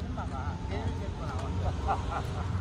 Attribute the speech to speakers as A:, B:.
A: 真的吗别人先过来我。说哈哈哈